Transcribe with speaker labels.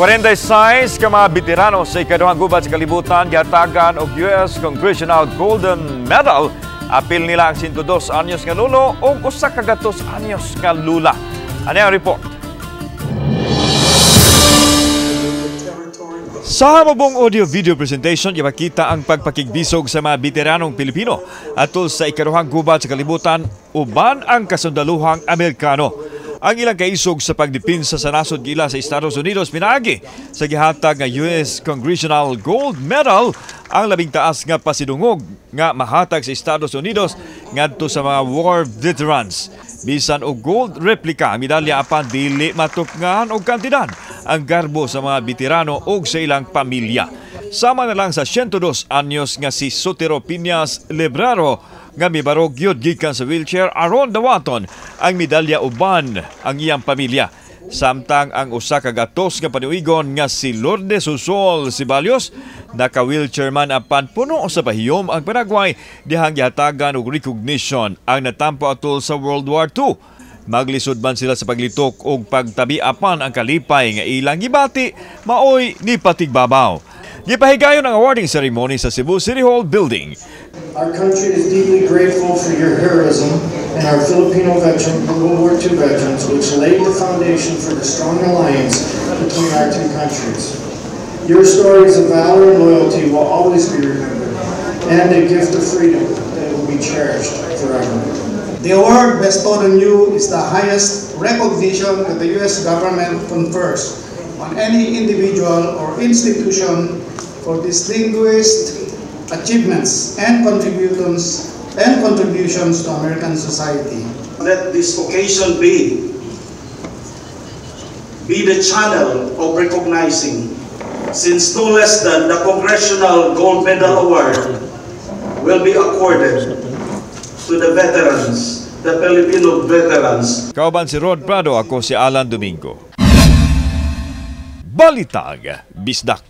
Speaker 1: 46 ka mga veterano sa ikaduhang gubat sa kalibutan gatagan og US Congressional Golden Medal apil nila ang 102 anyos nga lulo ug usa ka anyos nga lula. Ano ang report? Sa mabong audio-video presentation, ipakita ang pagpakigbisog sa mga veteranong Pilipino atol sa ikaduhang gubat sa kalibutan uban ang kasundaluhang Amerikano. Ang ilang kaisog sa pagdepensa sa nasod gila sa Estados Unidos pinagi sa gihatag nga US Congressional Gold Medal ang labing taas nga pasidungog nga mahatag sa Estados Unidos ngadto sa mga war veterans. Bisan og gold replica ang medalya apan dili matukngan og kantidad ang garbo sa mga veterano ug sa ilang pamilya. Sama na lang sa 102 anyos nga si Sotero Piñas Lebraro nga mibarog gyud gikan sa wheelchair aron dawaton ang medalya uban ang iyang pamilya. Samtang ang usa ka gatos nga panuigon nga si Lourdes Susol Sibalios naka-wheelchair man apan puno sa pahiyom ang Paraguay dihang gihatagan og recognition ang natampo atol sa World War II. Maglisod man sila sa paglitok og pagtabi apan ang kalipay nga ilang gibati maoy ni patigbabaw. Gipahigayon ang awarding ceremony sa Cebu City Hall building.
Speaker 2: Our country is deeply grateful for your heroism and our Filipino veteran, World War II veterans, which laid the foundation for the strong alliance between our two countries. Your stories of valor and loyalty will always be remembered, and a gift of freedom that will be cherished forever.
Speaker 3: The award bestowed on you is the highest recognition that the U.S. government confers on any individual or institution for distinguished achievements and contributions and contributions to American society.
Speaker 4: Let this occasion be be the channel of recognizing since no less than the Congressional Gold Medal Award will be accorded to the veterans, the Filipino veterans
Speaker 1: Kauban si Rod Prado, ako si Alan Domingo. Balitag, Bisdak.